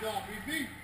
Job, BB.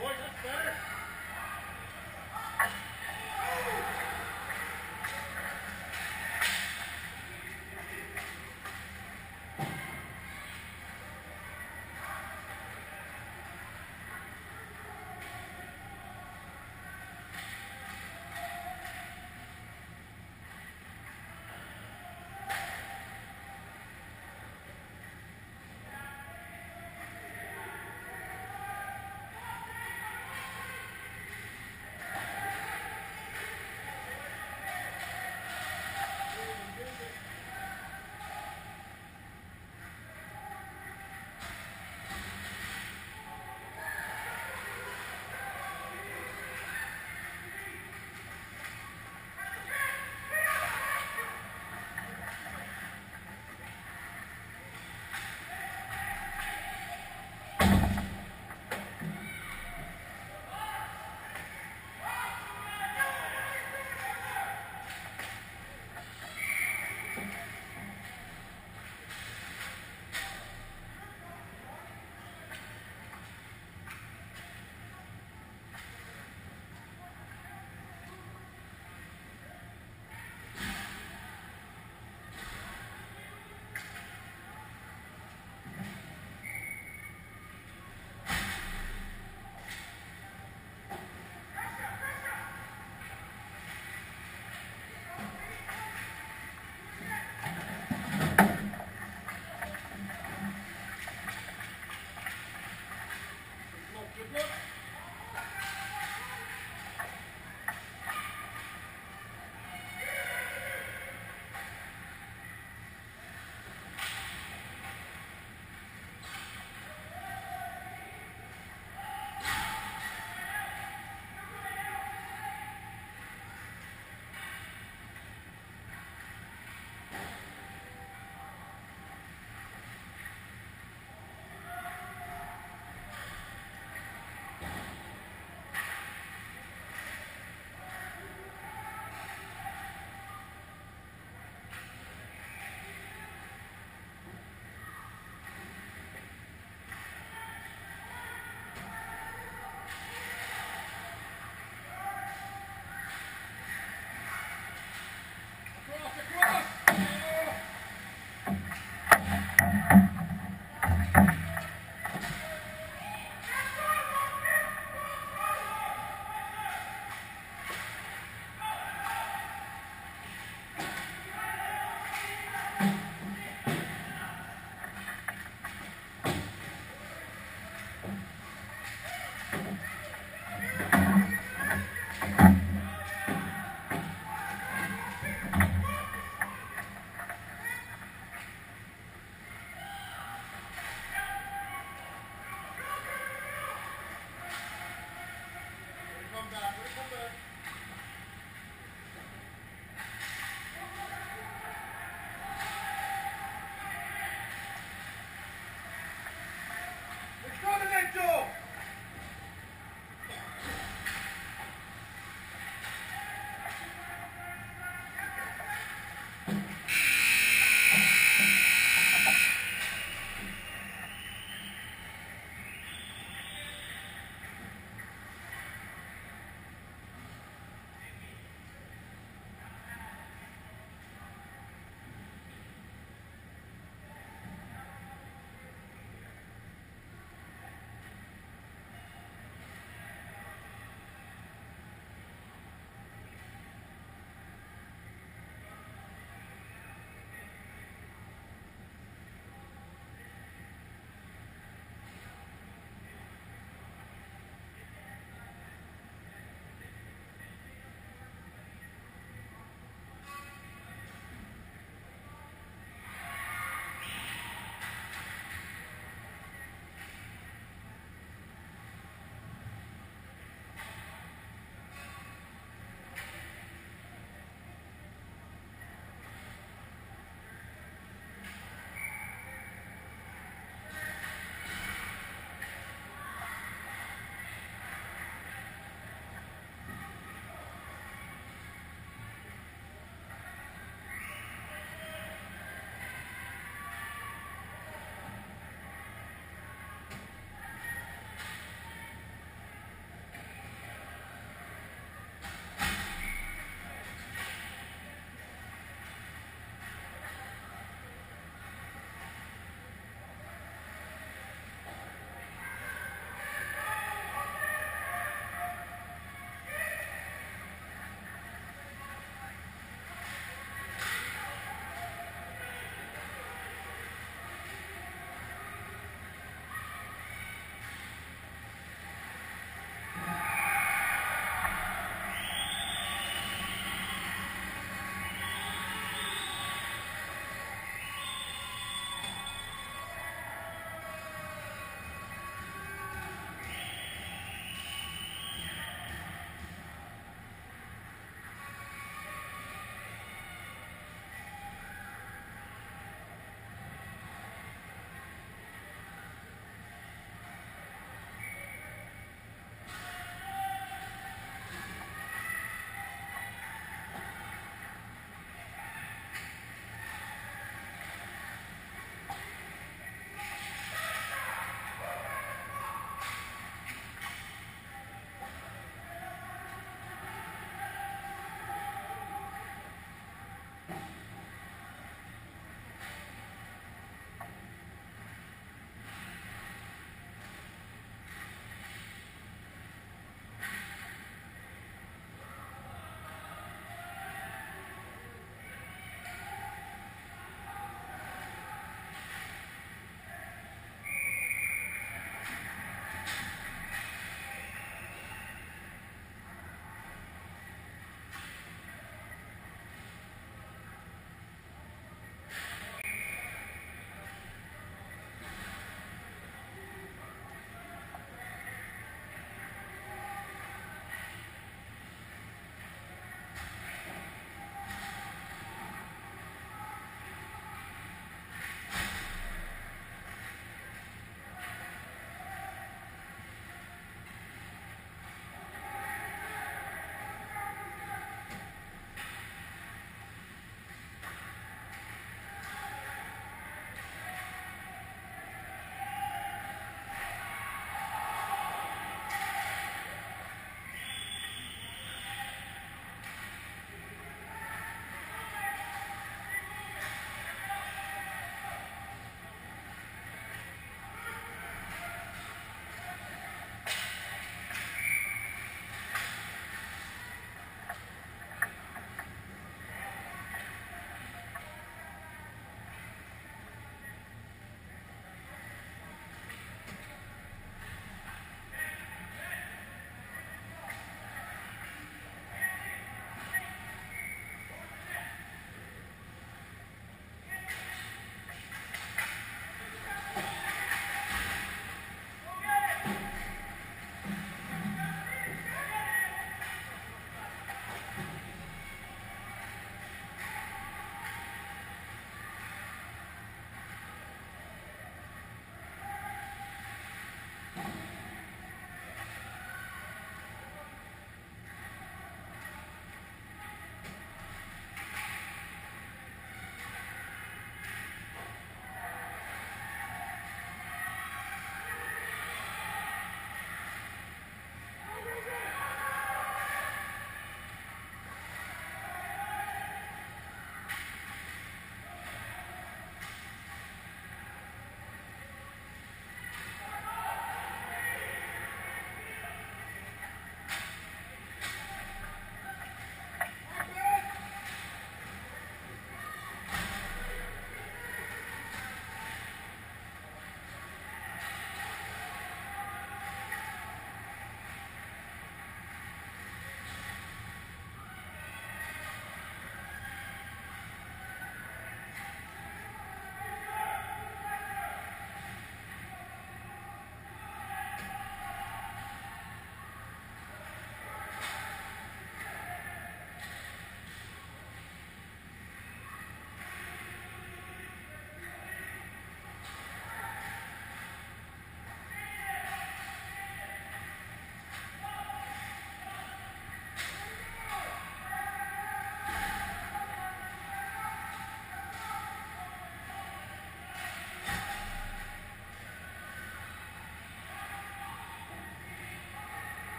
Boys. That's better.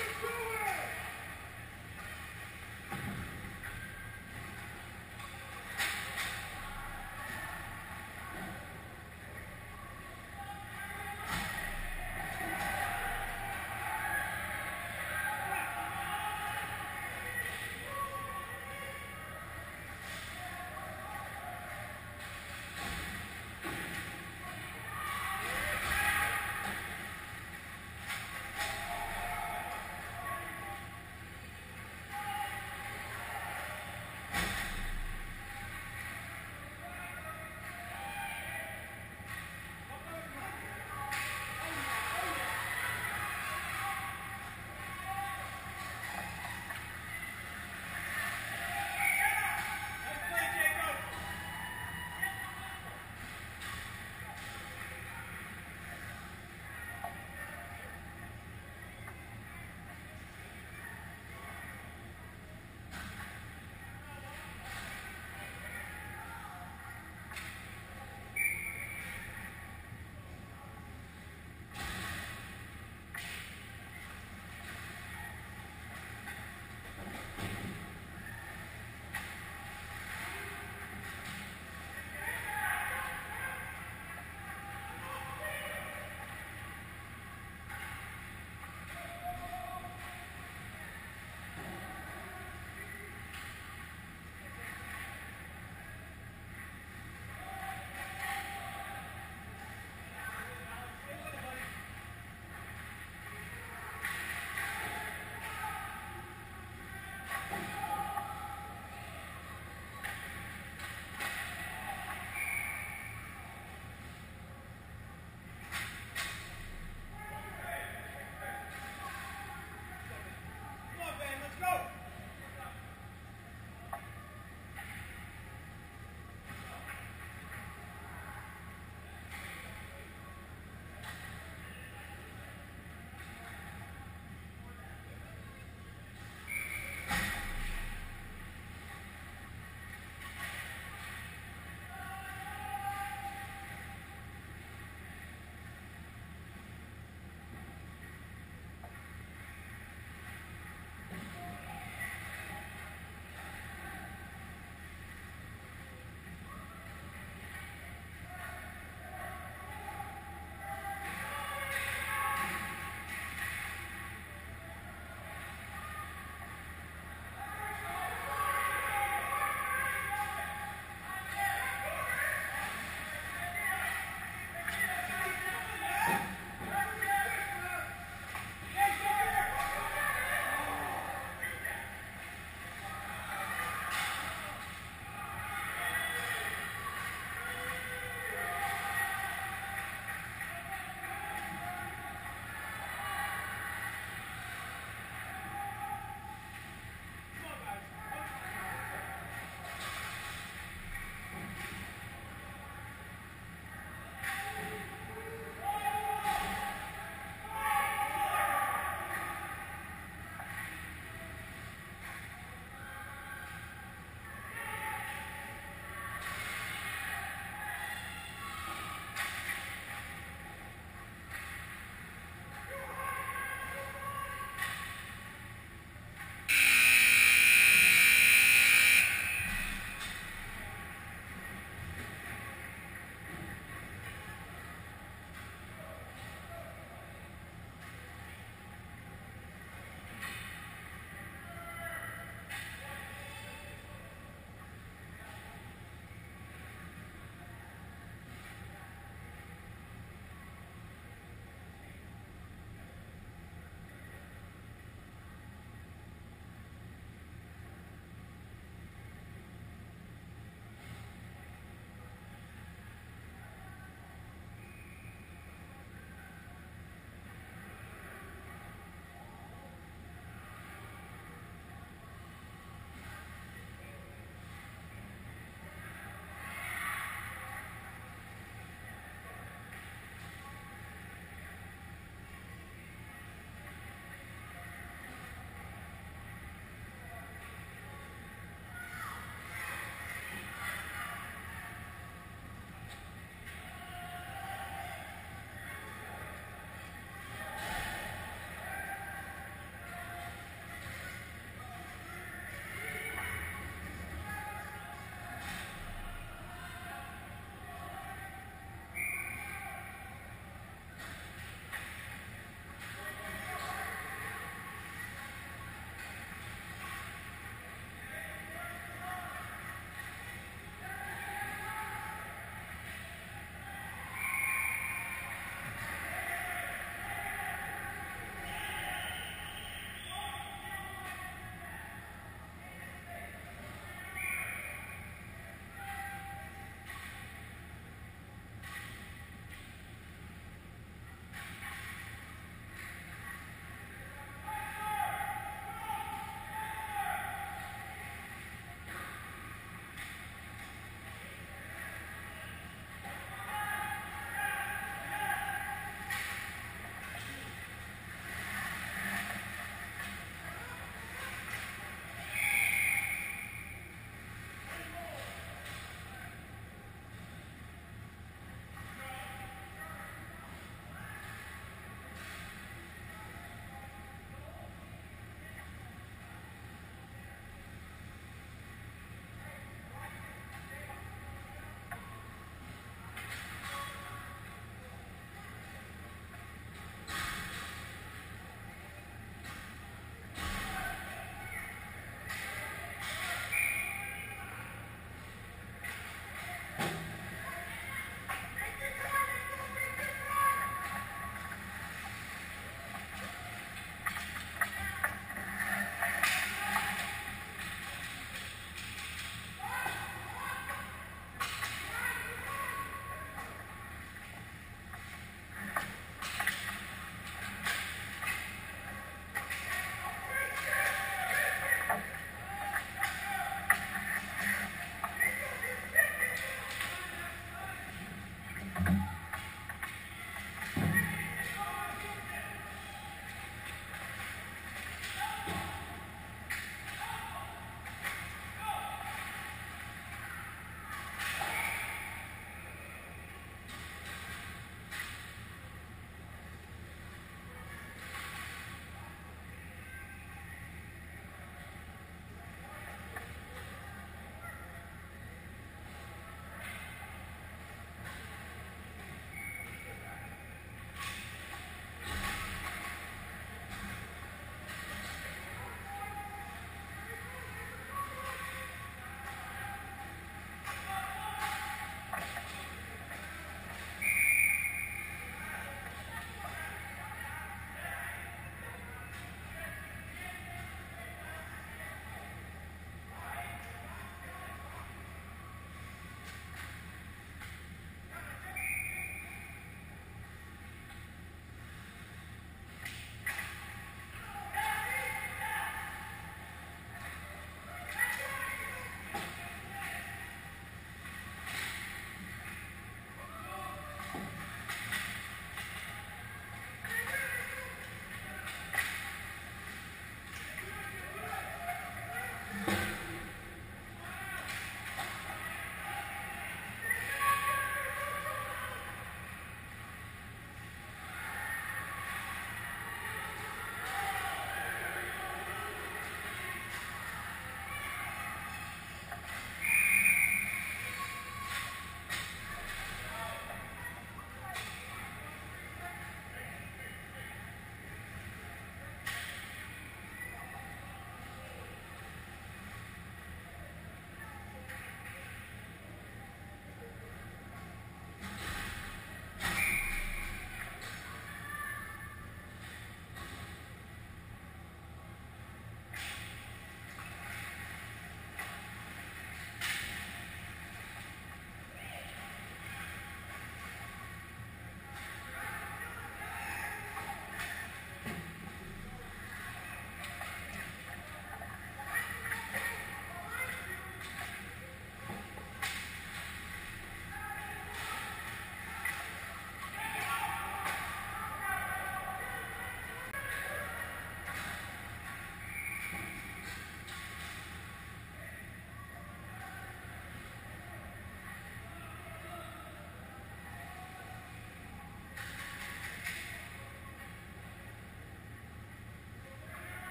Thank you.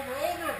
over, over.